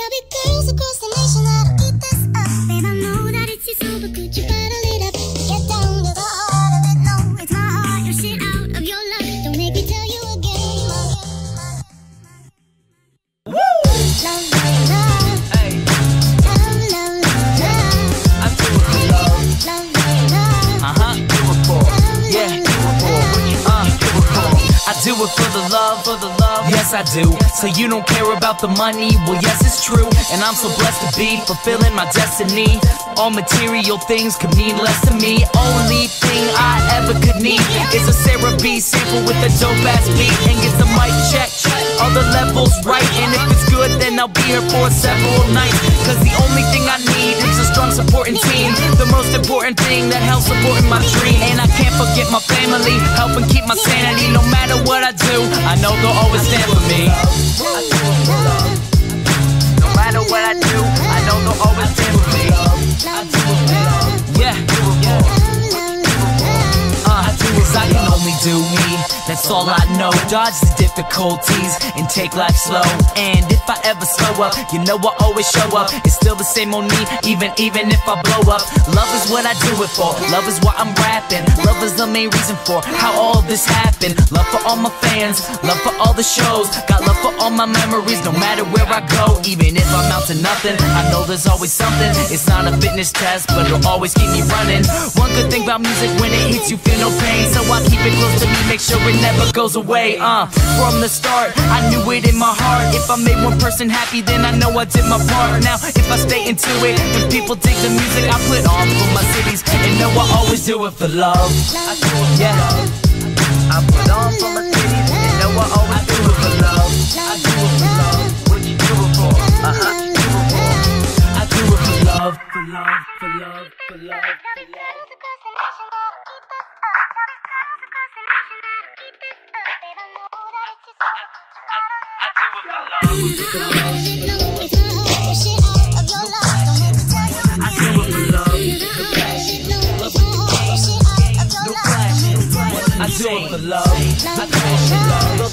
There'll be girls across the nation that'll eat this up. Babe, I know that it's you, so but could you bottle it up? Get down to the heart of it. No, it's my heart. Your shit out of your love. Don't make me tell you again. Love, love, love. Hey, Love, love, love, love. I do it for love. Love, love, love. Uh huh. Do it for. Yeah. Do it for. Uh. Do it for. I do it for the love, for the love. Yes, I do. So you don't care about the money? Well, yes, it's true. And I'm so blessed to be fulfilling my destiny. All material things could mean less to me. Only thing I ever could need is a Sarah B sample with a dope ass beat and get the mic check. All the levels right, and if it's good, then I'll be here for several nights. Cause the only thing I need is a strong supporting team. The most important thing that helps supporting my dream. And I can't forget my family, helping keep my sanity. No matter what I do, I know they'll always stand for me. Do me. That's all I know. Dodge the difficulties and take life slow. And if I ever slow up, you know I always show up. It's still the same on me, even even if I blow up. Love is what I do it for. Love is what I'm rapping. Love is the main reason for how all this happened. Love for all my fans, love for all the shows. Got love for all my memories, no matter where I go. Even if I'm out to nothing, I know there's always something. It's not a fitness test, but it'll always keep me running. One good thing about music, when it hits, you feel no pain. So I keep it close to me, make sure it never goes away. Uh, from the start, I knew it in my heart. If I made one person happy, then I know I did my part. Now, if I stay into it and people dig the music I put on for my cities, and know I always do it for love. I do it, yeah, I put on for my cities, and know I always do it for love. I do it for love. What you do it for? Uh huh. Do it for. I do it for love, for love, for love, for love. I do it for love. I do it for love.